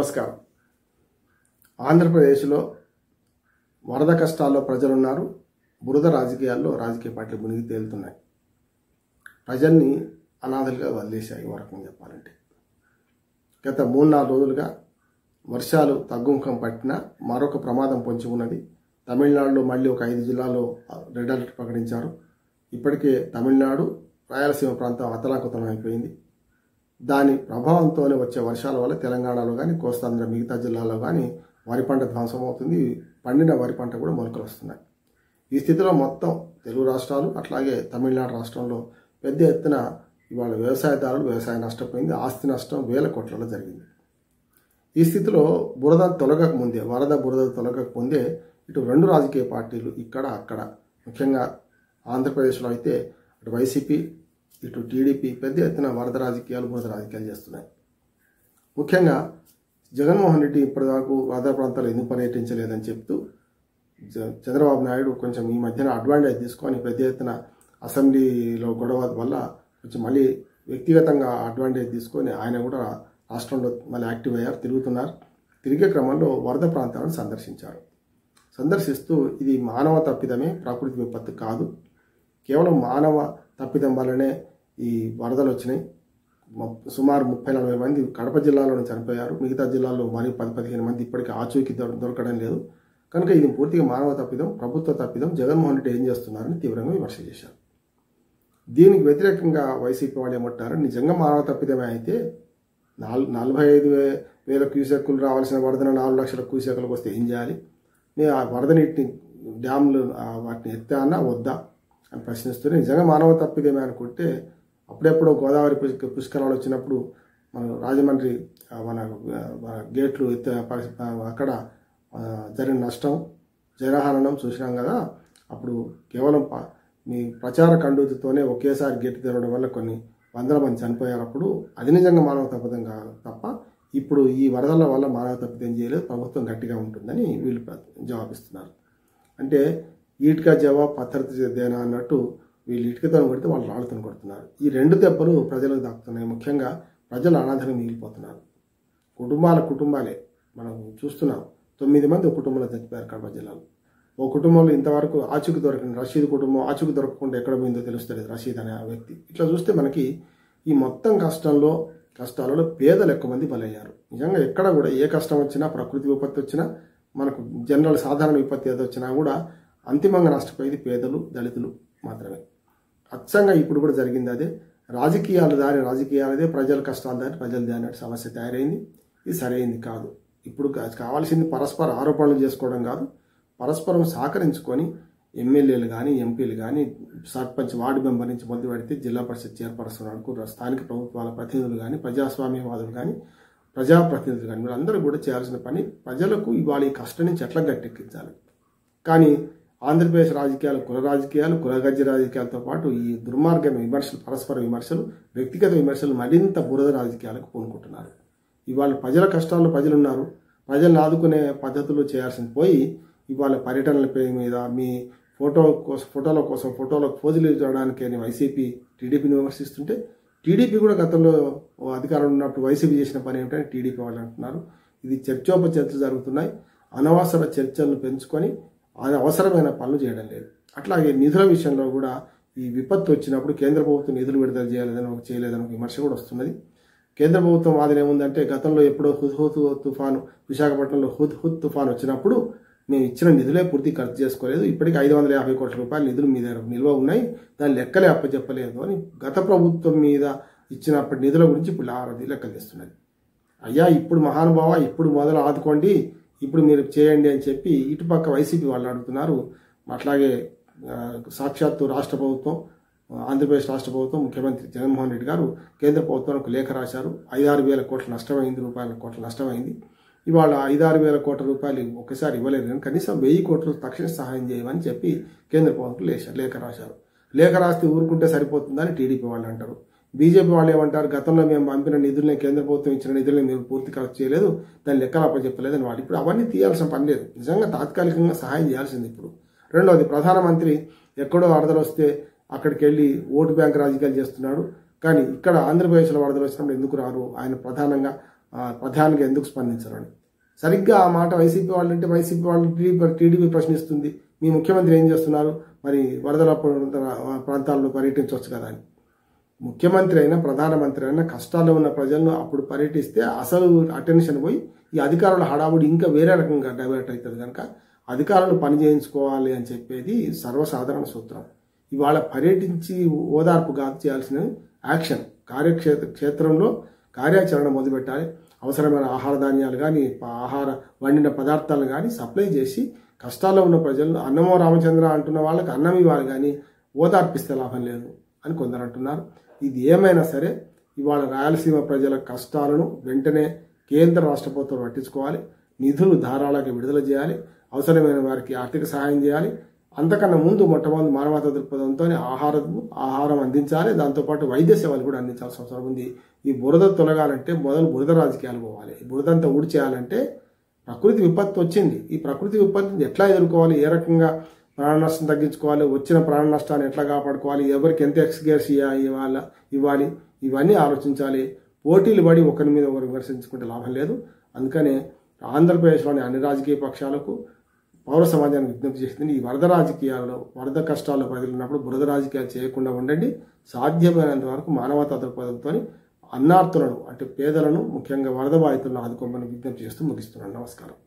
నమస్కారం. ఆంధ్రప్రదేశ్లో వరద కష్టాల్లో ప్రజలున్నారు బురద రాజకీయాల్లో రాజకీయ పార్టీలు మునిగి తేలుతున్నాయి. ప్రజల్ని అనాథలుగా వదిలేశాయి వరకు చెప్పాలంటే. గత మూడు నాలుగు రోజులుగా వర్షాలు తగ్గుముఖం పట్టిన మరొక ప్రమాదం పొంచి ఉన్నది. తమిళనాడులో మళ్ళీ ఒక ఐదు జిల్లాల్లో రెడ్ అలర్ట్ ప్రకటించారు. ఇప్పటికే తమిళనాడు రాయలసీమ ప్రాంతం అతలాకుతలం అయిపోయింది. దాని ప్రభావంతోనే వచ్చే వర్షాల వల్ల తెలంగాణలో కానీ కోస్తాంధ్ర మిగతా జిల్లాలో కానీ వరి పంట ధ్వంసం అవుతుంది పండిన వరి పంట కూడా మొలకలు వస్తున్నాయి. ఈ స్థితిలో మొత్తం తెలుగు రాష్ట్రాలు అట్లాగే తమిళనాడు రాష్ట్రంలో పెద్ద ఎత్తున ఇవాళ వ్యవసాయదారులు వ్యవసాయం నష్టపోయింది. ఆస్తి నష్టం వేల కోట్లలో జరిగింది. ఈ స్థితిలో బురద తొలగక ముందే వరద బురద తొలగక ముందే ఇటు రెండు రాజకీయ పార్టీలు ఇక్కడ అక్కడ ముఖ్యంగా ఆంధ్రప్రదేశ్లో అయితే అటు వైసీపీ ఇటు టీడీపీ పెద్ద ఎత్తున వరద రాజకీయాలు బురద రాజకీయాలు చేస్తున్నాయి. ముఖ్యంగా జగన్మోహన్ రెడ్డి ఇప్పటిదాకా వరద ప్రాంతాలు ఎందుకు పర్యటించలేదని చెప్తూ చంద్రబాబు నాయుడు కొంచెం ఈ మధ్యన అడ్వాంటేజ్ తీసుకొని పెద్ద ఎత్తున అసెంబ్లీలో గొడవ వల్ల కొంచెం మళ్ళీ వ్యక్తిగతంగా అడ్వాంటేజ్ తీసుకొని ఆయన కూడా రాష్ట్రంలో మళ్ళీ యాక్టివ్ అయ్యారు తిరుగుతున్నారు. తిరిగే క్రమంలో వరద ప్రాంతాలను సందర్శించారు. సందర్శిస్తూ ఇది మానవ తప్పిదమే ప్రకృతి విపత్తు కాదు. కేవలం మానవ తప్పిదం వల్లనే ఈ వరదలు వచ్చినాయి. సుమారు ముప్పై నలభై మంది కడప జిల్లాలోనే చనిపోయారు. మిగతా జిల్లాల్లో మరియు పది పదిహేను మంది ఇప్పటికీ ఆచూకీ దొరకడం లేదు. కనుక ఇది పూర్తిగా మానవ తప్పిదం ప్రభుత్వ తప్పిదం. జగన్మోహన్ రెడ్డి ఏం చేస్తున్నారని తీవ్రంగా విమర్శ చేశారు. దీనికి వ్యతిరేకంగా వైసీపీ వాళ్ళు ఏమంటారు నిజంగా మానవ తప్పిదమే అయితే నాలుగు నలభై ఐదు వేల క్యూసెక్కులు రావాల్సిన వరదన నాలుగు లక్షల క్యూసెక్కులకు వస్తే ఏం చేయాలి? నేను ఆ వరద నీటిని డ్యామ్లు వాటిని ఎత్తానా వద్దా అని ప్రశ్నిస్తూనే నిజంగా మానవ తప్పిదేమే అనుకుంటే అప్పుడెప్పుడో గోదావరి పుష్కరాలు వచ్చినప్పుడు మన రాజమండ్రి మన మన గేట్లు పరిస్థితి అక్కడ జరిగిన నష్టం జనహరణం చూసినాం కదా అప్పుడు కేవలం ప- మీ ప్రచార కండూతితోనే ఒకేసారి గేట్ తెరవడం వల్ల కొన్ని వందల మంది చనిపోయారు. అప్పుడు అది నిజంగా మానవ తప్పిదం కాదు తప్ప ఇప్పుడు ఈ వరదల వల్ల మానవ తప్పిదం చేయలేదు. ప్రభుత్వం గట్టిగా ఉంటుందని వీళ్ళు జవాబిస్తున్నారు. అంటే ఈట్కా జవాబ్ పత్రత దేనా అన్నట్టు వీళ్ళు ఇటుకతో కొడితే వాళ్ళు రాళ్ళతను కొడుతున్నారు ఈ రెండు దెబ్బలు ప్రజలకు దాక్కుతున్నాయి. ముఖ్యంగా ప్రజలు అనాథలు మిగిలిపోతున్నారు. కుటుంబాల కుటుంబాలే మనం చూస్తున్నాం. తొమ్మిది మంది కుటుంబాలు కుటుంబంలో చచ్చిపోయారు కడప జిల్లాలో. ఓ కుటుంబంలో ఇంతవరకు ఆచూకు దొరకని రషీద్ కుటుంబం ఆచూకు దొరకకుండా ఎక్కడ పోయిందో తెలుస్తుంది రషీద్ అనే ఆ వ్యక్తి. ఇట్లా చూస్తే మనకి ఈ మొత్తం కష్టంలో కష్టాలలో పేదలు ఎక్కువ మంది బలయ్యారు. నిజంగా ఎక్కడ కూడా ఏ కష్టం వచ్చినా ప్రకృతి విపత్తి వచ్చినా మనకు జనరల్ సాధారణ విపత్తి ఏదో వచ్చినా కూడా అంతిమంగా నష్టపోయేది పేదలు దళితులు మాత్రమే. అచ్చంగా ఇప్పుడు కూడా జరిగింది అదే. రాజకీయాలు దాని రాజకీయాలదే ప్రజల కష్టాలు దాని ప్రజలు దాని సమస్య తయారైంది. ఇది సరైంది కాదు. ఇప్పుడు కావాల్సింది పరస్పర ఆరోపణలు చేసుకోవడం కాదు. పరస్పరం సహకరించుకొని ఎమ్మెల్యేలు కానీ ఎంపీలు కానీ సర్పంచ్ వార్డు మెంబర్ నుంచి మొదలు పెడితే జిల్లా పరిషత్ చైర్పర్సన్ వరకు స్థానిక ప్రభుత్వాల ప్రతినిధులు కానీ ప్రజాస్వామ్యవాదులు కానీ ప్రజాప్రతినిధులు కానీ వీళ్ళందరూ కూడా చేయాల్సిన పని ప్రజలకు ఇవాళ ఈ కష్టం నుంచి ఎట్లా గట్టెక్కించాలి? కానీ ఆంధ్రప్రదేశ్ రాజకీయాలు కుల రాజకీయాలు కులగజ్జ రాజకీయాలతో పాటు ఈ దుర్మార్గం విమర్శలు పరస్పర విమర్శలు వ్యక్తిగత విమర్శలు మరింత బురద రాజకీయాలకు పూనుకుంటున్నారు. ఇవాళ ప్రజల కష్టాల్లో ప్రజలు ఉన్నారు ప్రజలను ఆదుకునే పద్ధతులు చేయాల్సింది పోయి ఇవాళ పర్యటనల పేరు మీద మీ ఫోటో కోసం ఫోటోల కోసం ఫోటోల పోజులు ఇవ్వడానికి అని వైసీపీ టీడీపీని విమర్శిస్తుంటే టీడీపీ కూడా గతంలో అధికారంలో ఉన్నప్పుడు వైసీపీ చేసిన పని ఏమిటని టీడీపీ వాళ్ళు అంటున్నారు. ఇది చర్చోపచర్చలు జరుగుతున్నాయి. అనవసర చర్చలను పెంచుకొని అది అవసరమైన పనులు చేయడం లేదు. అట్లాగే నిధుల విషయంలో కూడా ఈ విపత్తు వచ్చినప్పుడు కేంద్ర ప్రభుత్వం నిధులు విడుదల చేయలేదని ఒక చేయలేదని ఒక విమర్శ కూడా వస్తున్నది. కేంద్ర ప్రభుత్వం వాదన ఏముందంటే గతంలో ఎప్పుడో హుద్ హుద్ తుఫాను విశాఖపట్నంలో హుద్ హుత్ తుఫాన్ వచ్చినప్పుడు మేము ఇచ్చిన నిధులే పూర్తి ఖర్చు చేసుకోలేదు. ఇప్పటికి ఐదు వందల యాభై కోట్ల రూపాయల నిధులు మీ దగ్గర నిల్వ ఉన్నాయి. దాని లెక్కలే అప్పచెప్పలేదు అని గత ప్రభుత్వం మీద ఇచ్చినప్పటి నిధుల గురించి ఇప్పుడు లావాదేవీ లెక్కలు తెస్తున్నది. అయ్యా ఇప్పుడు మహానుభావ ఇప్పుడు మొదలు ఆదుకోండి. ఇప్పుడు మీరు చేయండి అని చెప్పి ఇటుపక్క వైసీపీ వాళ్ళు అడుగుతున్నారు. అట్లాగే సాక్షాత్తు రాష్ట్ర ప్రభుత్వం ఆంధ్రప్రదేశ్ రాష్ట్ర ప్రభుత్వం ముఖ్యమంత్రి జగన్మోహన్ రెడ్డి గారు కేంద్ర ప్రభుత్వానికి లేఖ రాశారు. ఐదారు వేల కోట్ల నష్టమైంది రూపాయల కోట్ల నష్టమైంది. ఇవాళ ఐదారు వేల కోట్ల రూపాయలు ఒకసారి ఇవ్వలేదు కానీ కనీసం వెయ్యి కోట్లు తక్షణ సహాయం చేయమని చెప్పి కేంద్ర ప్రభుత్వం లేచ లేఖ రాశారు. లేఖ రాస్తే ఊరుకుంటే సరిపోతుందని టీడీపీ వాళ్ళు అంటారు. బీజేపీ వాళ్ళు ఏమంటారు? గతంలో మేము పంపిన నిధుల్ని కేంద్ర ప్రభుత్వం ఇచ్చిన నిధులను మీరు పూర్తి ఖర్చు చేయలేదు. దాని లెక్కలు అప్పచెప్పలేదని వాళ్ళు. ఇప్పుడు అవన్నీ తీయాల్సిన పని లేదు. నిజంగా తాత్కాలికంగా సహాయం చేయాల్సింది ఇప్పుడు. రెండవది ప్రధానమంత్రి ఎక్కడో వరదలు వస్తే అక్కడికి వెళ్ళి ఓటు బ్యాంక్ రాజకీయాలు చేస్తున్నాడు. కానీ ఇక్కడ ఆంధ్రప్రదేశ్లో వరదలు వచ్చినప్పుడు ఎందుకు రారు? ఆయన ప్రధానంగా ప్రధానంగా ఎందుకు స్పందించరని సరిగ్గా ఆ మాట వైసీపీ వాళ్ళు అంటే వైసీపీ వాళ్ళు టీడీపీ టీడీపీ ప్రశ్నిస్తుంది. మీ ముఖ్యమంత్రి ఏం చేస్తున్నారు? మరి వరదల ప్రాంతాల్లో పర్యటించవచ్చు కదా అని. ముఖ్యమంత్రి అయినా ప్రధానమంత్రి అయినా కష్టాల్లో ఉన్న ప్రజలను అప్పుడు పర్యటిస్తే అసలు అటెన్షన్ పోయి ఈ అధికారుల హడావుడి ఇంకా వేరే రకంగా డైవర్ట్ అవుతుంది కనుక అధికారులు పని చేయించుకోవాలి అని చెప్పేది సర్వసాధారణ సూత్రం. ఇవాళ పర్యటించి ఓదార్పు కాదు చేయాల్సిన యాక్షన్. కార్యక్షేత్ర క్షేత్రంలో కార్యాచరణ మొదలుపెట్టాలి. అవసరమైన ఆహార ధాన్యాలు కానీ ఆహార వండిన పదార్థాలు కానీ సప్లై చేసి కష్టాల్లో ఉన్న ప్రజలను అన్నమో రామచంద్ర అంటున్న వాళ్ళకి అన్నం ఇవ్వాలి కానీ ఓదార్పిస్తే లాభం లేదు అని కొందరు అంటున్నారు. ఇది ఏమైనా సరే ఇవాళ రాయలసీమ ప్రజల కష్టాలను వెంటనే కేంద్ర రాష్ట్ర ప్రభుత్వం పట్టించుకోవాలి. నిధులు ధారాళంగా విడుదల చేయాలి. అవసరమైన వారికి ఆర్థిక సహాయం చేయాలి. అంతకన్నా ముందు మొట్టమొదటి మానవతా దృక్పథంతో ఆహారం ఆహారం అందించాలి. దాంతోపాటు వైద్య సేవలు కూడా అందించాల్సిన అవసరం ఉంది. ఈ బురద తొలగాలంటే మొదలు బురద రాజకీయాలు పోవాలి. ఈ బురదంతా ఊడ్చేయాలంటే ప్రకృతి విపత్తు వచ్చింది. ఈ ప్రకృతి విపత్తుని ఎట్లా ఎదుర్కోవాలి? ఏ రకంగా ప్రాణ నష్టం తగ్గించుకోవాలి వచ్చిన ప్రాణ నష్టాన్ని ఎట్లా కాపాడుకోవాలి ఎవరికి ఎంత ఎక్స్గేర్స్ ఇవ్వాలి ఇవ్వాలి ఇవన్నీ ఆలోచించాలి. పోటీలు పడి ఒకరి మీద ఒకరు విమర్శించుకుంటే లాభం లేదు. అందుకనే ఆంధ్రప్రదేశ్లోని అన్ని రాజకీయ పక్షాలకు పౌర సమాజానికి విజ్ఞప్తి చేసింది ఈ వరద రాజకీయాల్లో వరద కష్టాల్లో ప్రజలు ఉన్నప్పుడు బురద రాజకీయాలు చేయకుండా ఉండండి. సాధ్యమైనంత వరకు మానవతా దృక్పథంతో అన్నార్థులను అంటే పేదలను ముఖ్యంగా వరద బాధితులను ఆదుకోమని విజ్ఞప్తి చేస్తూ ముగిస్తున్నాను. నమస్కారం.